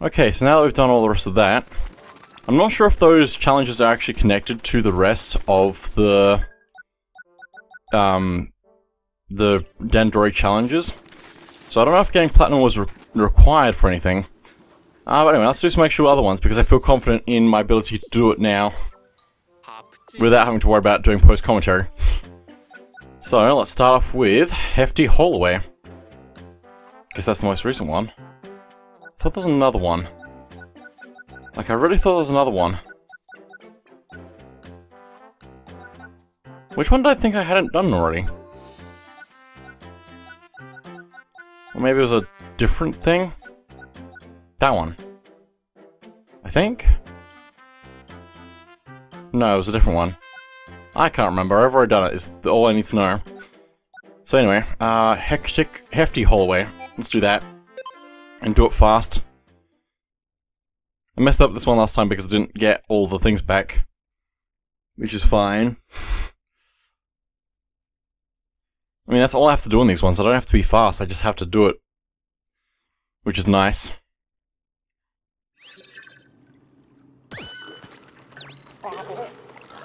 Okay, so now that we've done all the rest of that, I'm not sure if those challenges are actually connected to the rest of the um the Dandori challenges. So I don't know if getting platinum was re required for anything. Uh, but anyway, let's do some actual other ones because I feel confident in my ability to do it now without having to worry about doing post-commentary. So, let's start off with Hefty Haulway. Guess that's the most recent one. Thought there was another one. Like, I really thought there was another one. Which one did I think I hadn't done already? Or maybe it was a different thing? That one. I think? No, it was a different one. I can't remember. I've already done it. it. Is all I need to know. So anyway, uh, hectic, Hefty Haulway. Let's do that. And do it fast. I messed up this one last time because I didn't get all the things back. Which is fine. I mean, that's all I have to do on these ones. I don't have to be fast, I just have to do it. Which is nice.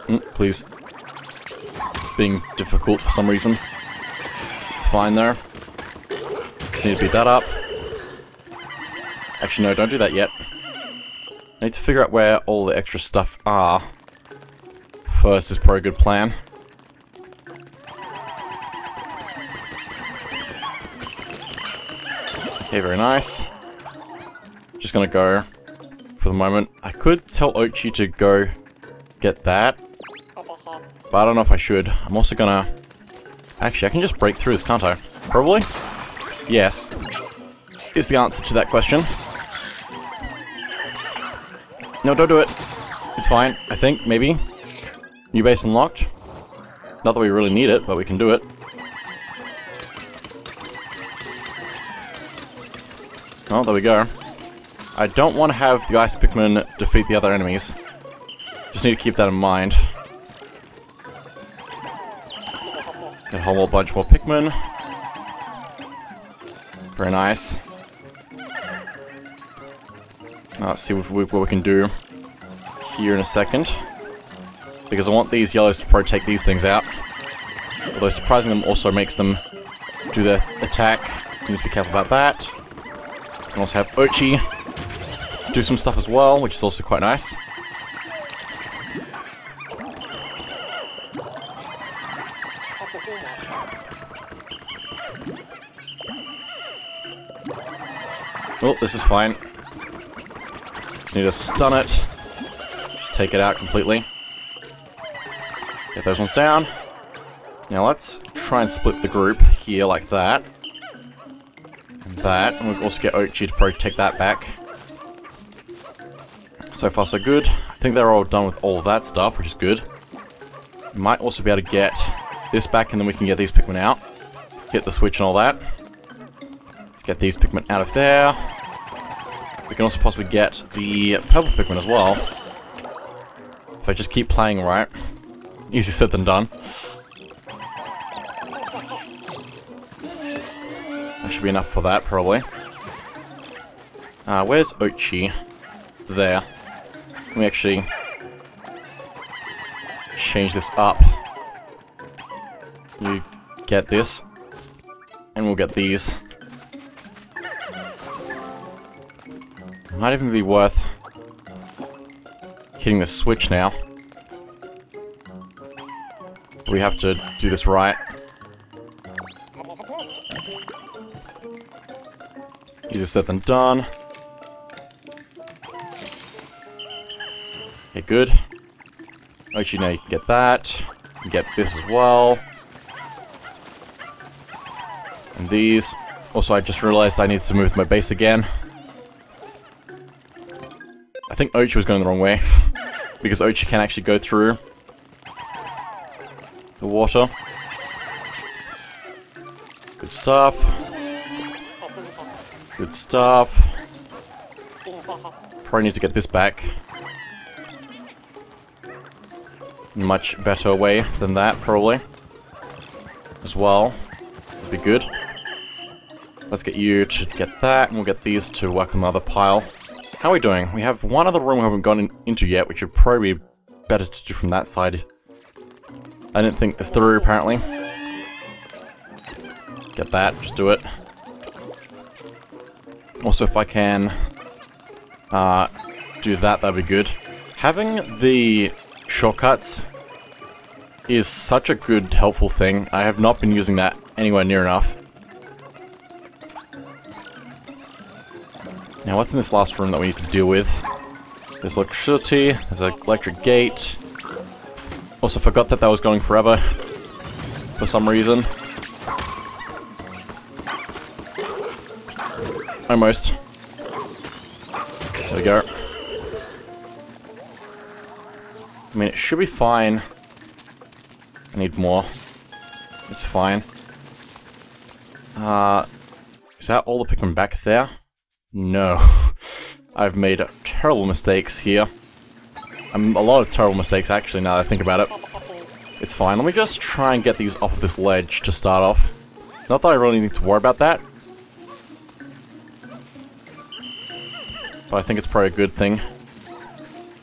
Mm, please. It's being difficult for some reason. It's fine there. Just need to beat that up. Actually, no, don't do that yet. I need to figure out where all the extra stuff are. First is probably a good plan. Okay, very nice. Just gonna go for the moment. I could tell Oatchi to go get that. But I don't know if I should. I'm also gonna... Actually, I can just break through this, can't I? Probably? Yes. Is the answer to that question. No, don't do it. It's fine, I think, maybe. New base unlocked. Not that we really need it, but we can do it. Oh, there we go. I don't want to have the Ice Pikmin defeat the other enemies. Just need to keep that in mind. Get a whole bunch more Pikmin. Very nice. Let's see what we, what we can do here in a second. Because I want these yellows to probably take these things out. Although surprising them also makes them do their attack. So we need to be careful about that. And also have Oatchi do some stuff as well, which is also quite nice. Oh, this is fine. Just need to stun it. Just take it out completely. Get those ones down. Now let's try and split the group here like that. And that. And we'll also get Oatchi to probably take that back. So far so good. I think they're all done with all that stuff, which is good. Might also be able to get this back and then we can get these Pikmin out. Get the switch and all that. Let's get these Pikmin out of there. We can also possibly get the purple Pikmin as well. If I just keep playing right. Easier said than done. That should be enough for that, probably. Uh, where's Oatchi? There. Let me actually change this up. You get this, and we'll get these. Might even be worth hitting the switch now. We have to do this right. Easier said than done. Okay, good. Actually, now you can get that. You get this as well. And these. Also, I just realized I need to move my base again. I think Oatchi was going the wrong way. because Oatchi can actually go through the water. Good stuff. Good stuff. Probably need to get this back. Much better way than that, probably. As well. Would be good. Let's get you to get that, and we'll get these to work on the other pile. How are we doing? We have one other room we haven't gone in, into yet, which would probably be better to do from that side. I didn't think this through, apparently. Get that, just do it. Also, if I can uh, do that, that'd be good. Having the shortcuts is such a good, helpful thing. I have not been using that anywhere near enough. Now, what's in this last room that we need to deal with? There's electricity, there's an electric gate. Also forgot that that was going forever. For some reason. Almost. There we go. I mean, it should be fine. I need more. It's fine. Uh, is that all the Pikmin back there? No. I've made terrible mistakes here. Um, a lot of terrible mistakes, actually, now that I think about it. It's fine. Let me just try and get these off this ledge to start off. Not that I really need to worry about that. But I think it's probably a good thing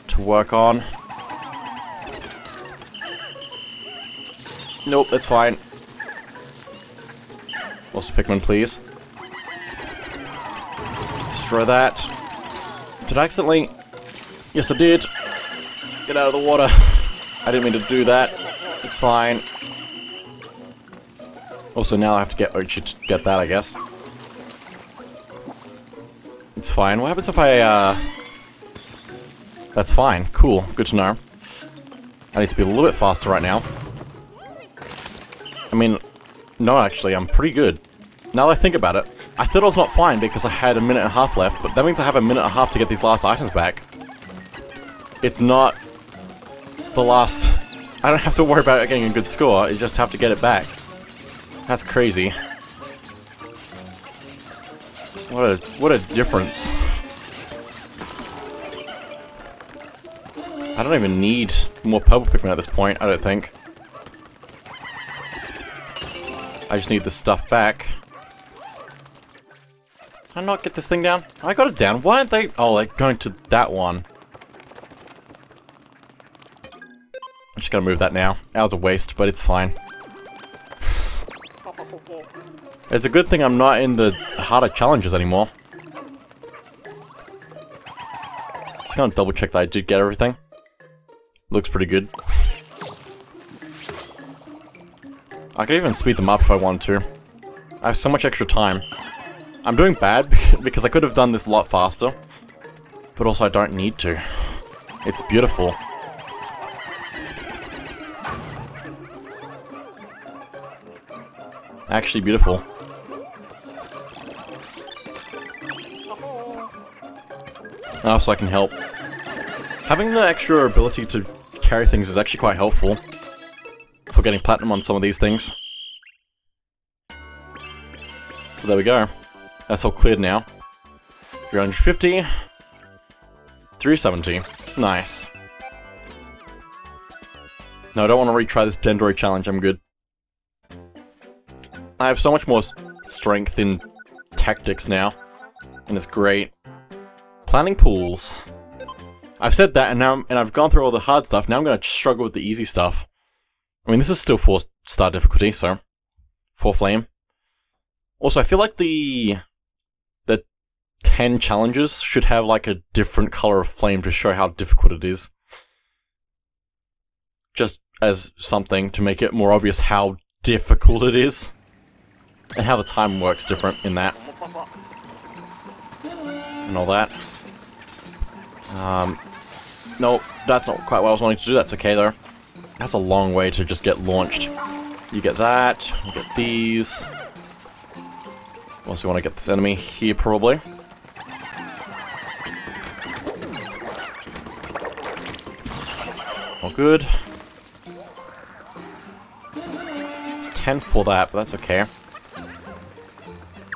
to work on. Nope, that's fine. Also Pikmin, please. Destroy that. Did I accidentally... Yes, I did. Get out of the water. I didn't mean to do that. It's fine. Also, now I have to get Oatchi to get that, I guess. It's fine. What happens if I, uh... That's fine. Cool. Good to know. I need to be a little bit faster right now. I mean, no, actually, I'm pretty good. Now that I think about it, I thought I was not fine because I had a minute and a half left, but that means I have a minute and a half to get these last items back. It's not the last... I don't have to worry about getting a good score, I just have to get it back. That's crazy. What a what a difference. I don't even need more purple Pikmin at this point, I don't think. I just need the stuff back. I not get this thing down? I got it down. Why aren't they... Oh, they're going to that one. I'm just gonna move that now. That was a waste, but it's fine. It's a good thing I'm not in the harder challenges anymore. Just gonna double check that I did get everything. Looks pretty good. I could even speed them up if I wanted to. I have so much extra time. I'm doing bad because I could have done this a lot faster. But also I don't need to. It's beautiful. Actually beautiful. Oh, so I can help. Having the extra ability to carry things is actually quite helpful for getting platinum on some of these things. So there we go. That's all cleared now. 350. 370. Nice. No, I don't want to retry this Dandori challenge, I'm good. I have so much more strength in tactics now, and it's great. Planning pools. I've said that, and now and I've gone through all the hard stuff. Now I'm going to struggle with the easy stuff. I mean, this is still four star difficulty, so four flame. Also, I feel like the ten challenges should have like a different color of flame to show how difficult it is. Just as something to make it more obvious how difficult it is. And how the time works different in that. And all that. Um, no, that's not quite what I was wanting to do. That's okay, though. That's a long way to just get launched. You get that, you get these. Also want to get this enemy here, probably. All good. It's 10 for that, but that's okay.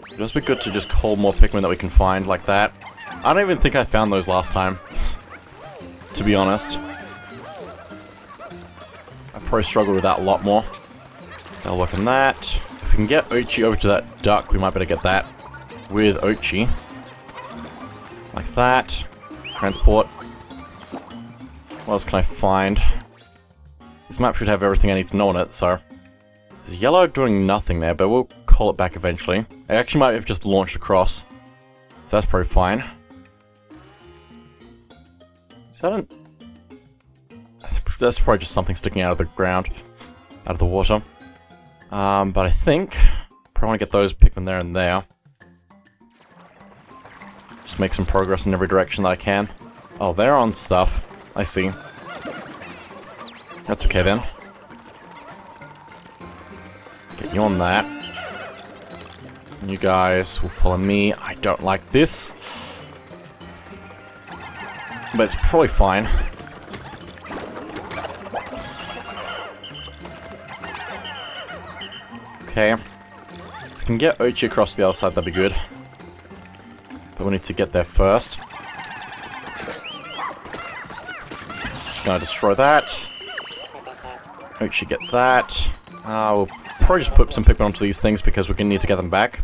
It'd just be good to just call more Pikmin that we can find like that. I don't even think I found those last time. to be honest. I probably struggled with that a lot more. I'll work on that. If we can get Oatchi over to that duck, we might better get that with Oatchi. Like that. Transport. What else can I find? This map should have everything I need to know on it, so... There's yellow doing nothing there, but we'll call it back eventually. I actually might have just launched across. So that's probably fine. Is that an... That's probably just something sticking out of the ground. Out of the water. Um, but I think... Probably want to get those Pikmin there and there. Just make some progress in every direction that I can. Oh, they're on stuff. I see. That's okay then. Get you on that. You guys will follow me. I don't like this. But it's probably fine. Okay. If we can get Oatchi across the other side, that'd be good. But we need to get there first. Gonna destroy that. Oatchi get that. Uh, we'll probably just put some Pikmin onto these things because we're gonna need to get them back.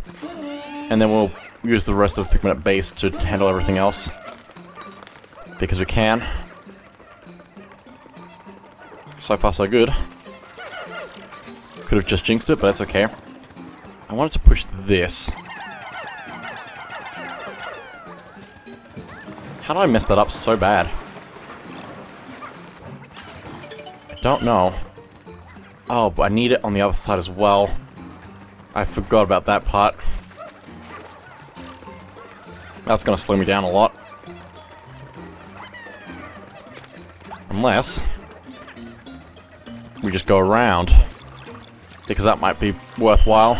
And then we'll use the rest of the Pikmin at base to handle everything else. Because we can. So far so good. Could have just jinxed it, but that's okay. I wanted to push this. How did I mess that up so bad? Don't know. Oh, but I need it on the other side as well. I forgot about that part. That's gonna slow me down a lot. Unless... We just go around. Because that might be worthwhile.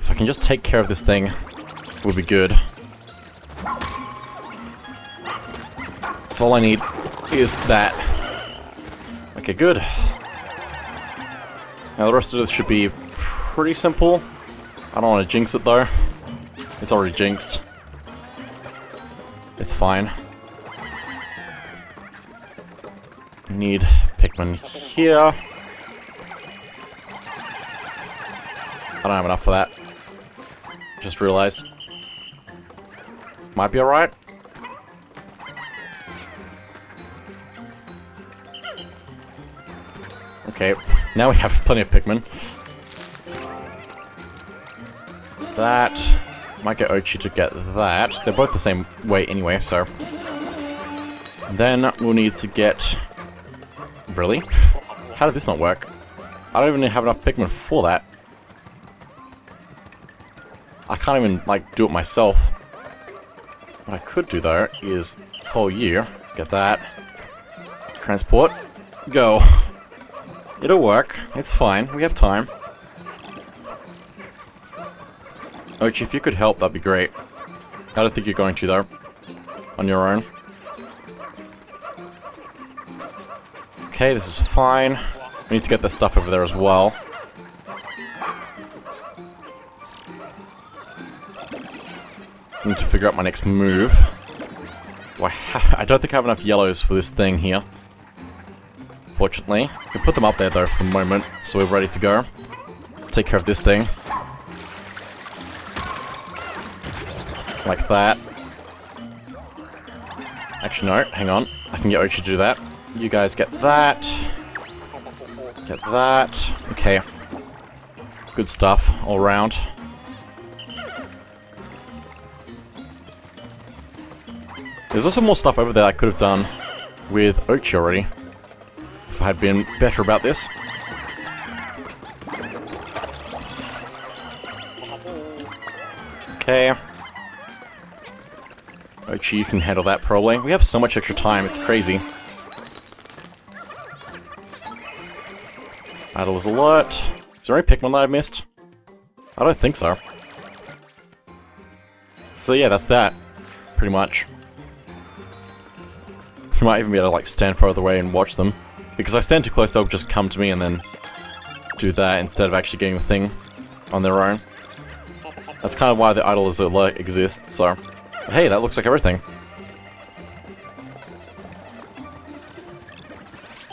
If I can just take care of this thing, would be good. That's all I need is that. Okay, good. Now the rest of this should be pretty simple. I don't want to jinx it though. It's already jinxed. It's fine. Need Pikmin here. I don't have enough for that. Just realized. Might be alright. Now we have plenty of Pikmin. That. Might get Oatchi to get that. They're both the same weight anyway, so... Then we'll need to get... Really? How did this not work? I don't even have enough Pikmin for that. I can't even, like, do it myself. What I could do, though, is call you, get that, transport, go. It'll work. It's fine. We have time. Oatchi, if you could help, that'd be great. I don't think you're going to, though. On your own. Okay, this is fine. We need to get this stuff over there as well. I need to figure out my next move. I, I don't think I have enough yellows for this thing here. Fortunately. We put them up there though for the moment, so we're ready to go. Let's take care of this thing. Like that. Actually, no, hang on. I can get Oatchi to do that. You guys get that. Get that. Okay. Good stuff all around. There's also more stuff over there I could have done with Oatchi already. I had been better about this. Okay. Actually, you can handle that probably. We have so much extra time, it's crazy. Idle's alert. Is there any Pikmin that I've missed? I don't think so. So yeah, that's that. Pretty much. You might even be able to like stand further away and watch them. Because I stand too close, they'll just come to me and then do that instead of actually getting the thing on their own. That's kind of why the idle is alert exists, so... Hey, that looks like everything.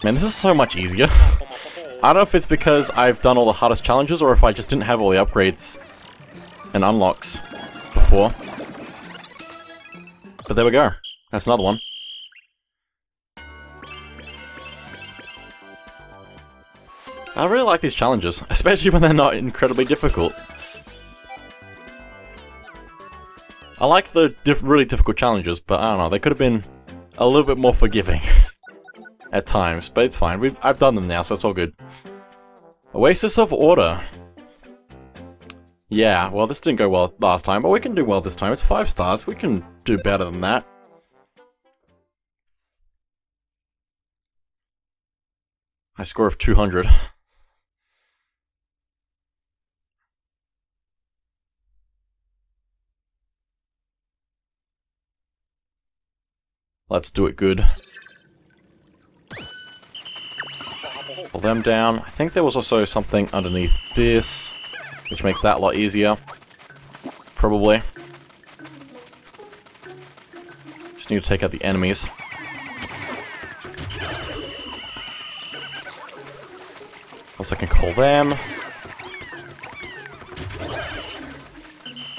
Man, this is so much easier. I don't know if it's because I've done all the hardest challenges or if I just didn't have all the upgrades and unlocks before. But there we go. That's another one. I really like these challenges, especially when they're not incredibly difficult. I like the diff really difficult challenges, but I don't know, they could have been a little bit more forgiving at times, but it's fine. We've I've done them now, so it's all good. Oasis of Order. Yeah, well, this didn't go well last time, but we can do well this time. It's five stars. We can do better than that. High score of 200. Let's do it good. Pull them down. I think there was also something underneath this, which makes that a lot easier. Probably. Just need to take out the enemies. Also, I can call them.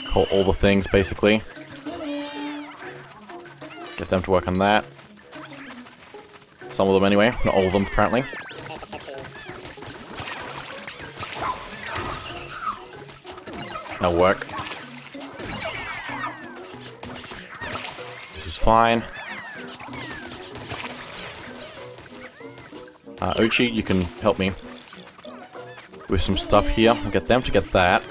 Call all the things, basically. Them to work on that. Some of them anyway, not all of them apparently. That'll work. This is fine. Uh, Oatchi, you can help me with some stuff here. I'll get them to get that.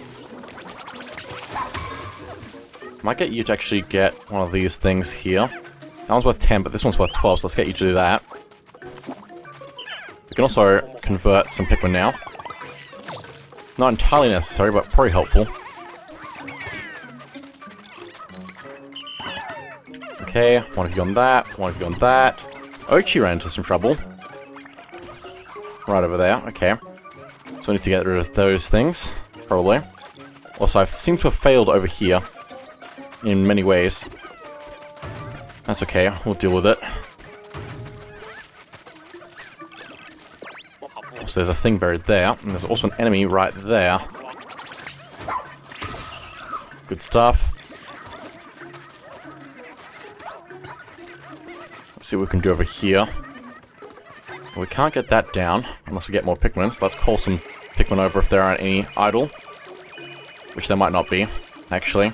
Might get you to actually get one of these things here. That one's worth 10, but this one's worth 12, so let's get you to do that. We can also convert some Pikmin now. Not entirely necessary, but probably helpful. Okay, one of you on that, one of you on that. Oatchi ran into some trouble. Right over there, okay. So I need to get rid of those things, probably. Also, I seem to have failed over here in many ways. That's okay, we'll deal with it. So there's a thing buried there, and there's also an enemy right there. Good stuff. Let's see what we can do over here. We can't get that down unless we get more Pikmin, so let's call some Pikmin over if there aren't any idle. Which there might not be, actually.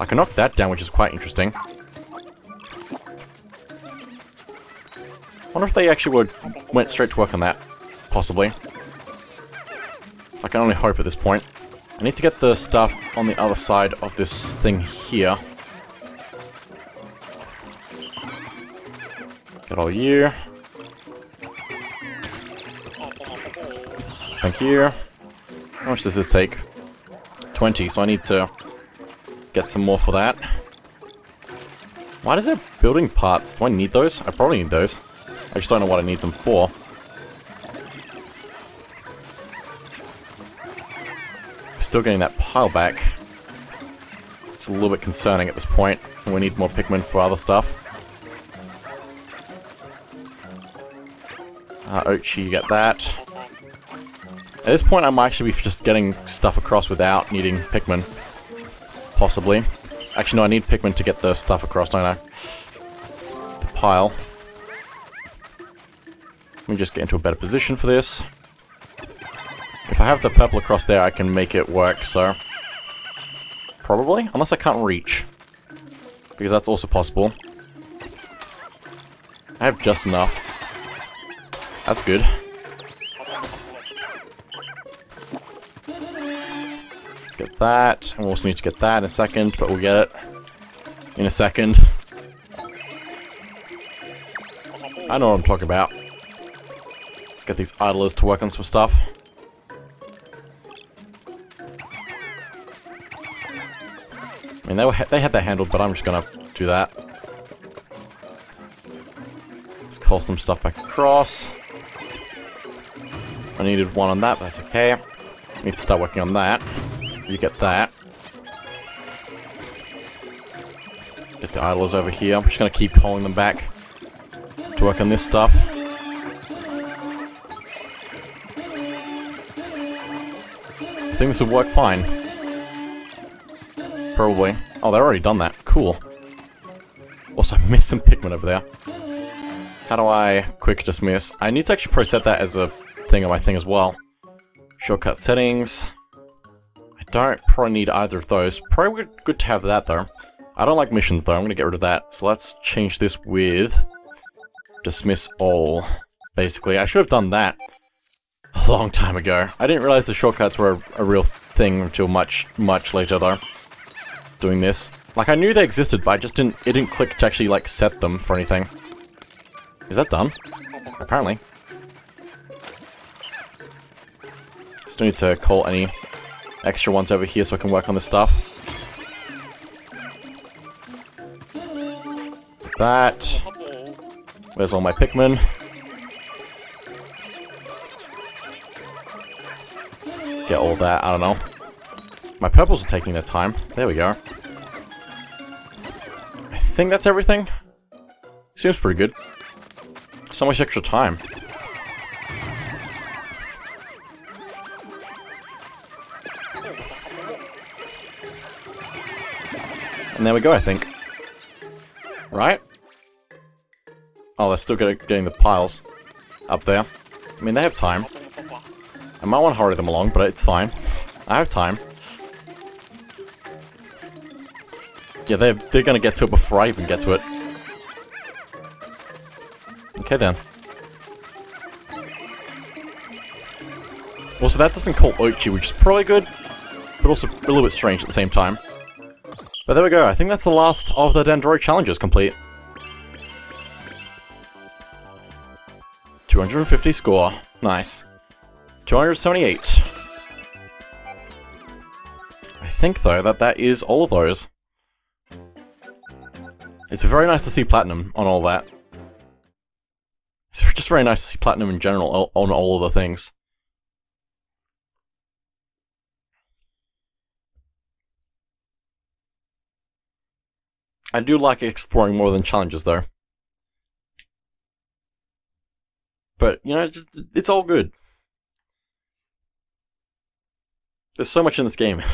I can knock that down, which is quite interesting. wonder if they actually would went straight to work on that. Possibly. I can only hope at this point. I need to get the stuff on the other side of this thing here. Get all you. Thank you. How much does this take? 20, so I need to get some more for that. Why does it building parts? Do I need those? I probably need those. I just don't know what I need them for. Still getting that pile back. It's a little bit concerning at this point. We need more Pikmin for other stuff. Uh, Oatchi, you get that. At this point, I might actually be just getting stuff across without needing Pikmin. Possibly. Actually, no, I need Pikmin to get the stuff across, don't I? The pile. Let me just get into a better position for this. If I have the purple across there, I can make it work, so... Probably? Unless I can't reach. Because that's also possible. I have just enough. That's good. Get that. And we'll also need to get that in a second, but we'll get it in a second. I know what I'm talking about. Let's get these idlers to work on some stuff. I mean, they, were they had that handled, but I'm just gonna do that. Let's call some stuff back across. I needed one on that, but that's okay. Need to start working on that. You get that. Get the idlers over here. I'm just going to keep calling them back to work on this stuff. I think this will work fine. probably. Oh, they're already done that. Cool. Also, I missed some Pikmin over there. How do I quick dismiss? I need to actually preset that as a thing on my thing as well. Shortcut settings. Don't probably need either of those. Probably good to have that though. I don't like missions though, I'm gonna get rid of that. So let's change this with dismiss all. Basically, I should have done that a long time ago. I didn't realize the shortcuts were a, a real thing until much, much later though. Doing this. Like I knew they existed, but I just didn't, it didn't click to actually like set them for anything. Is that done? Apparently. Still need to call any extra ones over here so I can work on this stuff. That. Where's all my Pikmin? Get all that, I don't know. My purples are taking their time. There we go. I think that's everything. Seems pretty good. So much extra time. There we go, I think. Right? Oh, they're still getting the piles up there. I mean, they have time. I might want to hurry them along, but it's fine. I have time. Yeah, they're, they're gonna get to it before I even get to it. Okay then. Also, that doesn't call Oatchi, which is probably good, but also a little bit strange at the same time. But there we go, I think that's the last of the Dandori challenges complete. 250 score. Nice. 278. I think, though, that that is all of those. It's very nice to see Platinum on all that. It's just very nice to see Platinum in general on all of the things. I do like exploring more than challenges, though. But, you know, just, it's all good. There's so much in this game.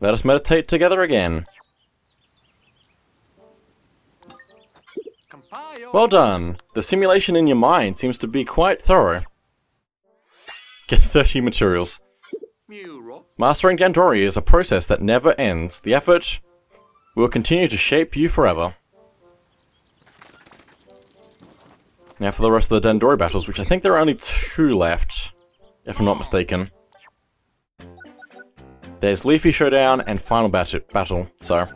Let us meditate together again. Well done! The simulation in your mind seems to be quite thorough. Get 30 materials. Mastering Dandori is a process that never ends. The effort will continue to shape you forever. Now for the rest of the Dandori battles, which I think there are only two left, if I'm not mistaken. There's Leafy Showdown and Final bat Battle, so...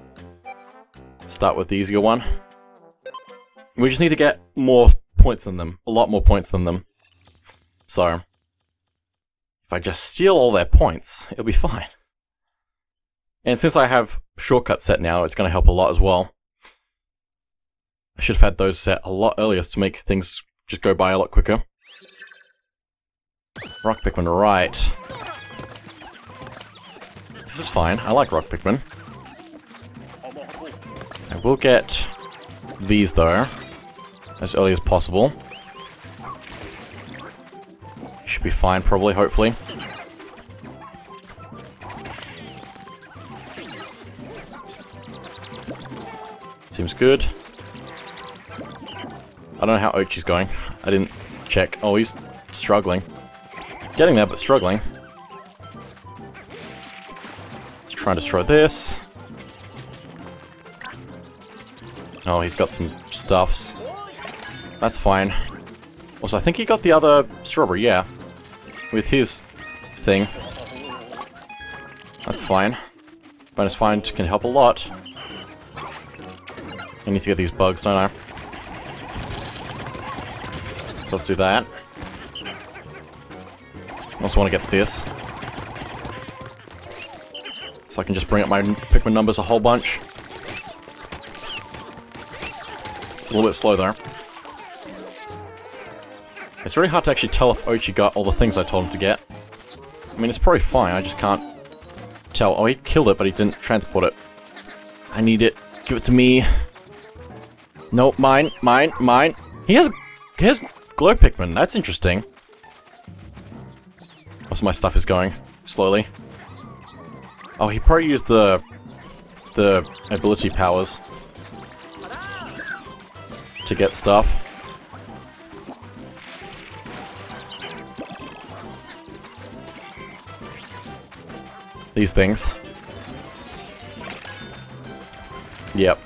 Start with the easier one. We just need to get more points than them. A lot more points than them. So... If I just steal all their points, it'll be fine. And since I have shortcuts set now, it's going to help a lot as well. I should have had those set a lot earlier to make things just go by a lot quicker. Rock Pikmin, right. This is fine. I like Rock Pikmin. I will get these, though, as early as possible. Should be fine, probably, hopefully. Seems good. I don't know how Oatchi's going. I didn't check. Oh, he's struggling. Getting there, but struggling. Let's try and destroy this. Oh, he's got some stuffs. That's fine. Also, I think he got the other strawberry, yeah. With his thing. That's fine. Bonus find can help a lot. I need to get these bugs, don't I? So let's do that. also want to get this. So I can just bring up my Pikmin numbers a whole bunch. It's a little bit slow though. It's really hard to actually tell if Oatchi got all the things I told him to get. I mean, it's probably fine, I just can't tell. Oh, he killed it, but he didn't transport it. I need it. Give it to me. Nope, mine, mine, mine. He has, he has Glow Pikmin, that's interesting. Oh, Most of my stuff is going slowly. Oh, he probably used the the ability powers to get stuff. These things. Yep.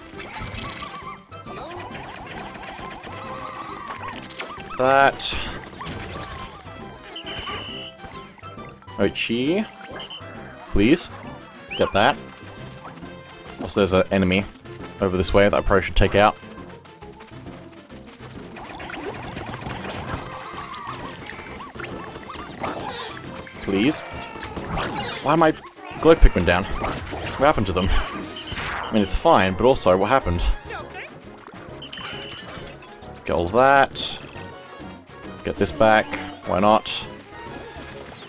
That. Oatchi. Please. Get that. Also, there's an enemy over this way that I probably should take out. Please. Why am I glow Pikmin down? What happened to them? I mean, it's fine, but also, what happened? Get all that. Get this back. Why not?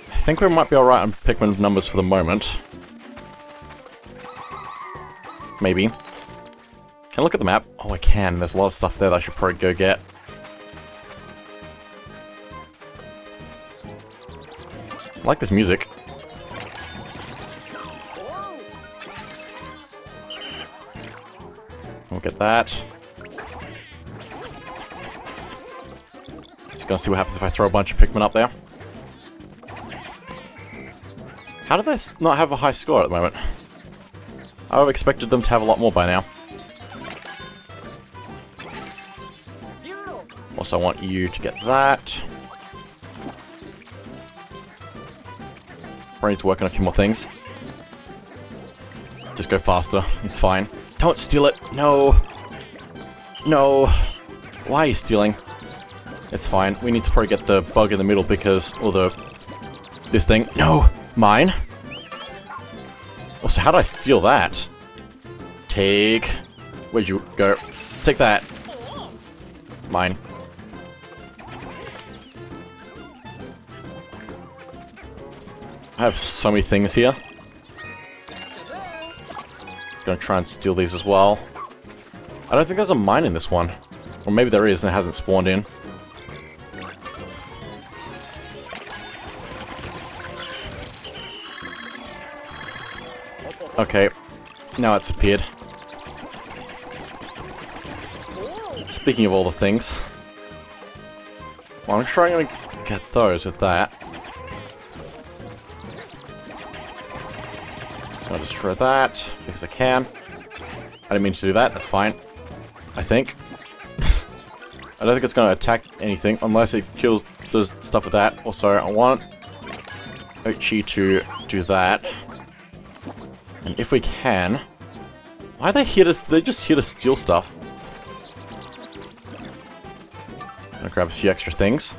I think we might be alright on Pikmin numbers for the moment. Maybe. Can I look at the map? Oh, I can. There's a lot of stuff there that I should probably go get. I like this music. We'll get that. Just gonna see what happens if I throw a bunch of Pikmin up there. How do they not have a high score at the moment? I would have expected them to have a lot more by now. Also, I want you to get that. I need to work on a few more things. Just go faster. It's fine. Don't steal it. No. No. Why are you stealing? It's fine. We need to probably get the bug in the middle because... Or the... This thing. No! Mine. Also, how did I steal that? Take... Where'd you go? Take that. Mine. I have so many things here. Gonna try and steal these as well. I don't think there's a mine in this one. Or maybe there is and it hasn't spawned in. Okay, now it's appeared. Speaking of all the things, well, I'm trying to get those with that. Destroy that, because I can. I didn't mean to do that, that's fine. I think. I don't think it's going to attack anything, unless it kills, does stuff with that. Also, I want Oatchi to do that. And if we can... Why are they here to... They're just here to steal stuff. Gonna grab a few extra things.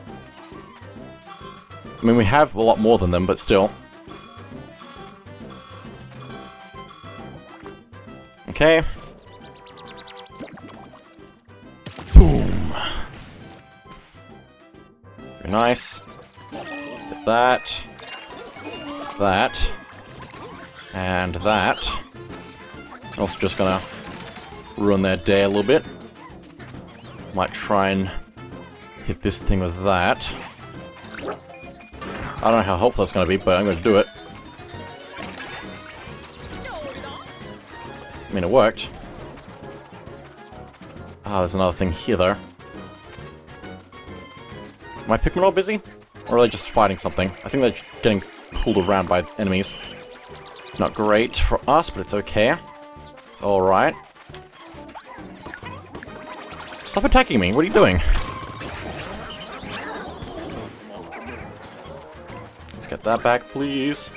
I mean, we have a lot more than them, but still. Okay. Boom. Very nice. Get that. That. And that. Also just gonna ruin their day a little bit. Might try and hit this thing with that. I don't know how helpful that's gonna be, but I'm gonna do it. Mean, it worked. Ah, there's another thing here, though. I Pikmin all busy? Or are they just fighting something? I think they're getting pulled around by enemies. Not great for us, but it's okay. It's alright. Stop attacking me, what are you doing? Let's get that back, please.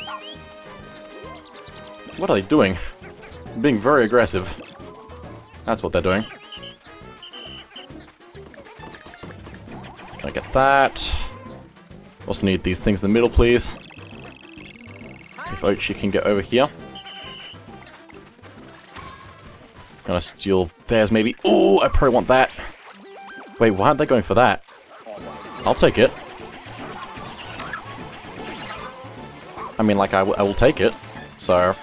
What are they doing? Being very aggressive. That's what they're doing. I get that. Also need these things in the middle, please. If Oatchi can get over here. Gonna steal theirs, maybe. Oh, I probably want that. Wait, why aren't they going for that? I'll take it. I mean, like, I, I will take it. So,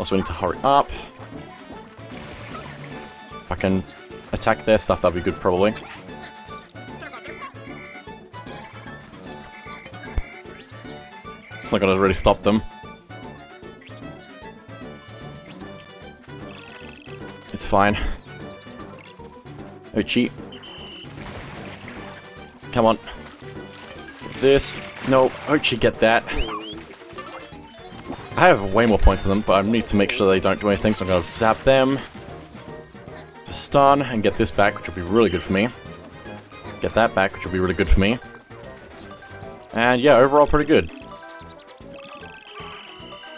Also, we need to hurry up. If I can attack their stuff, that'd be good, probably. It's not gonna really stop them. It's fine. Oh, cheat. Come on. This. No. Oatchi, get that. I have way more points than them, but I need to make sure they don't do anything, so I'm gonna zap them. Stun, and get this back, which will be really good for me. Get that back, which will be really good for me. And yeah, overall pretty good.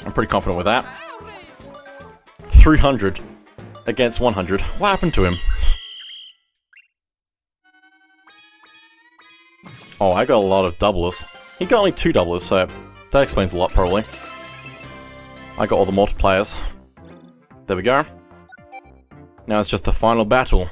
I'm pretty confident with that. 300 against 100. What happened to him? Oh, I got a lot of doublers. He got only two doublers, so that explains a lot, probably. I got all the multipliers. There we go. Now it's just the final battle.